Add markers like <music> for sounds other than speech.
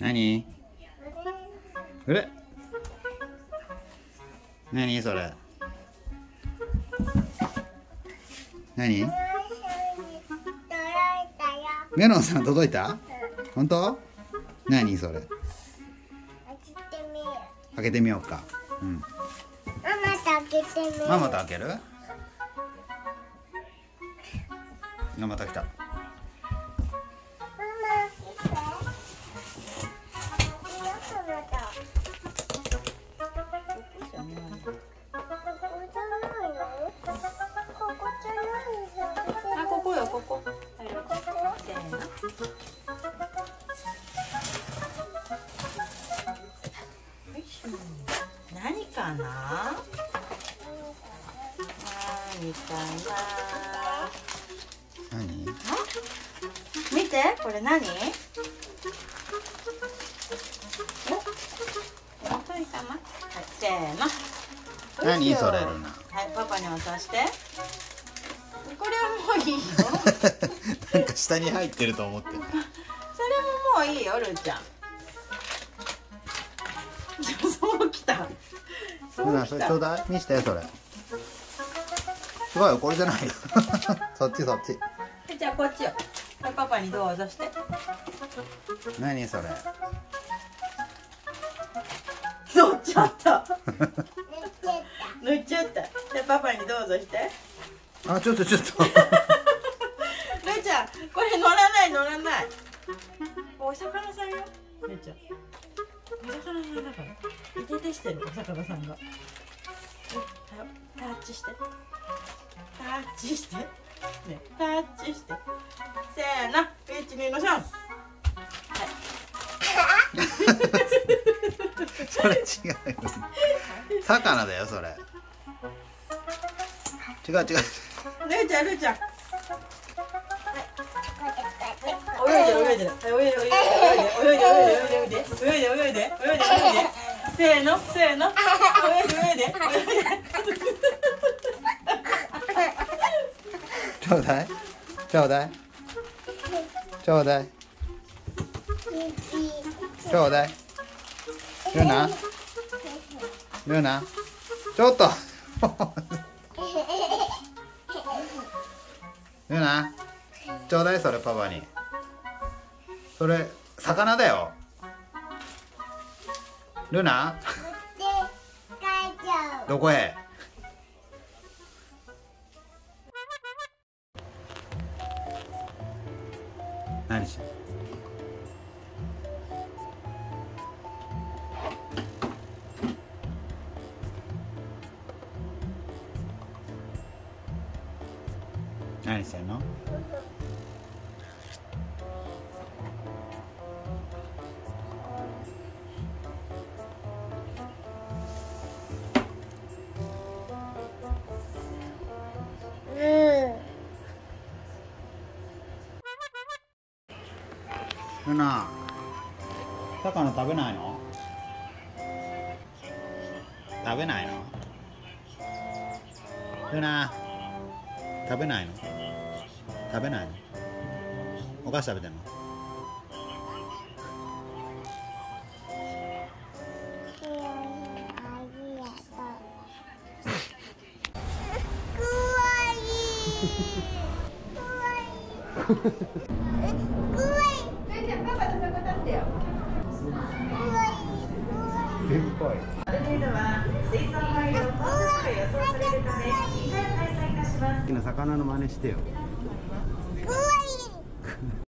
何？うれ？何それ？何？メロンさん届いた？本当？何それ？開けてみようか。うん。ママと開けてみようママと開ける？あまた来た何？かな。何？見て、これ何？お。本当にかな。はい、せーの。何？それルナはい、パパに渡して。これはもういいよ。なんか下に入ってると思ってそれももういいよ、るちゃん。そうきた。そうきたそれちょうだい見してそれ違うよこれじゃないよ <laughs> そっちそっちじゃあこっちよ。はいパパにどうぞして。何それ乗っちゃった。乗っちゃった。じゃあパパにどうぞして。あちょっとちょっと <laughs> るーちゃん、これ乗らない乗らない。お魚さんよ。るーちゃん。お魚さんだから。いててしてるお魚さんが。はいタッチして。タッチして。ね、タッチして。せーの、一二の三。それ違うよ魚だよそれ。違う違う。るーちゃん、るーちゃん。泳いでる泳いでる。はい泳いで泳いで泳いで泳いで泳いで泳いで泳いで泳いで泳いで泳いでせーのせーの。泳いで泳いで泳いでちょうだい。ちょうだい。ちょうだい。ちょうだい。ルナ？ルナ？ちょっと。<laughs> ルナ？ちょうだいそれパパに。それ魚だよ。ルナ？どこへ？何してんの何してんの？ルナ魚食べないの？食べないの？ルナ食べないの？食べないの？お菓子食べてんの？怖い <laughs> 怖い怖いパパとそこ立ってよ怖い先輩アルベードは水槽配慮混雑が予想されるため2回開催いたします。好きな魚の真似してよ